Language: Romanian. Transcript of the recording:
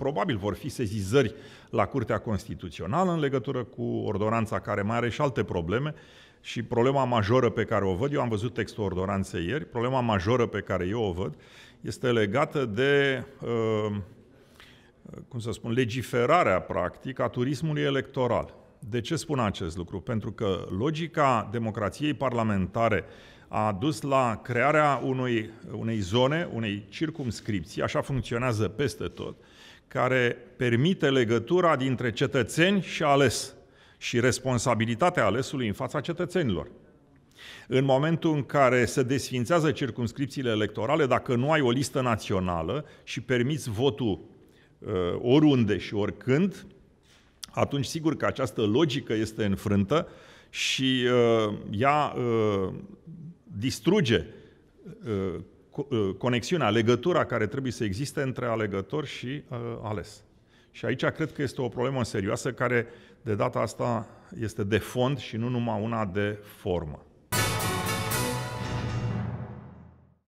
probabil vor fi sezizări la Curtea Constituțională în legătură cu ordonanța care mai are și alte probleme și problema majoră pe care o văd, eu am văzut textul ordonanței ieri, problema majoră pe care eu o văd este legată de, uh, cum să spun, legiferarea practic a turismului electoral. De ce spun acest lucru? Pentru că logica democrației parlamentare a dus la crearea unui, unei zone, unei circumscripții, așa funcționează peste tot, care permite legătura dintre cetățeni și ales și responsabilitatea alesului în fața cetățenilor. În momentul în care se desfințează circumscripțiile electorale, dacă nu ai o listă națională și permiți votul uh, oriunde și oricând, atunci sigur că această logică este înfrântă și uh, ea uh, distruge uh, uh, conexiunea, legătura care trebuie să existe între alegător și uh, ales. Și aici cred că este o problemă serioasă care de data asta este de fond și nu numai una de formă.